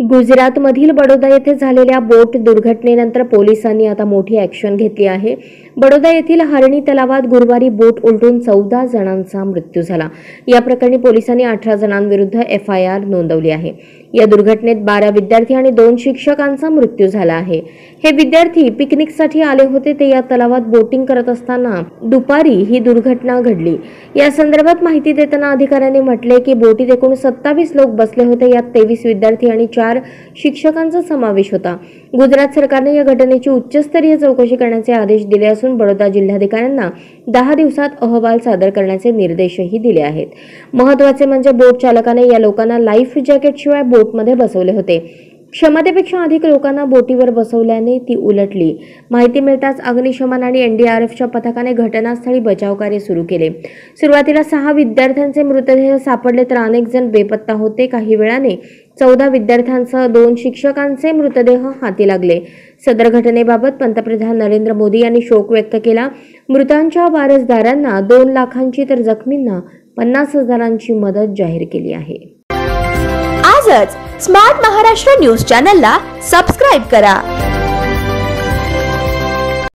गुजरातमधील बडोदा येथे झालेल्या बोट दुर्घटनेनंतर पोलिसांनी आता मोठी ॲक्शन घेतली आहे. बडोदा येथील हरणी तलावात गुरुवारी बोट उलटून चौदा जणांचा मृत्यू झाला. या प्रकरणी पोलिसांनी अठरा जणांविरुद्ध एफ आय आर नोंदवली आहे. या दुर्घटनेत बारा विद्यार्थी आणि दोन शिक्षकांचा मृत्यू झाला आहे. हे विद्यार्थी पिकनिकसाठी आले होते ते या तलावात बोटिंग करत असताना दुपारी ही दुर्घटना घडली. या संदर्भात माहिती देताना अधिकाऱ्यांनी म्हटले की बोटीत एकूण सत्तावीस लोक बसले होते यात तेवीस विद्यार्थी आणि चार शिक्षकांचा समावेश होता. गुजरात सरकारने या घटनेची उच्चस्तरीय चौकशी करण्याचे आदेश दिले असून बडोदा जिल्हाधिकाऱ्यांना दहा दिवसात अहवाल सादर करण्याचे निर्देशही दिले आहेत. महत्त्वाचे म्हणजे बोट चालकाने या लोकांना लाईफ जॅकेटशिवाय बोटमध्ये बसवले होते. क्षमतेपेक्षा अधिक लोकांना बोटीवर बसवल्याने ती उलटली. माहिती मिळताच अग्निशमन आणि एनडीआरएफच्या पथकाने घटनास्थळी बचावकार्य सुरू केले. सुरुवातीला सहा विद्यार्थ्यांचे मृतदेह सापडले तर अनेक जण बेपत्ता होते. काही वेळाने चौदा विद्यार्थ्यांसह दोन शिक्षकांचे मृतदेह हाती लागले. सदर घटनेबाबत पंतप्रधान नरेंद्र मोदी यांनी शोक व्यक्त केला. मृतांच्या वारसदारांना दोन लाखांची तर जखमींना पन्नास हजारांची मदत जाहीर केली आहे. आजच स्मार्ट महाराष्ट्र न्यूज चॅनलला सबस्क्राईब करा.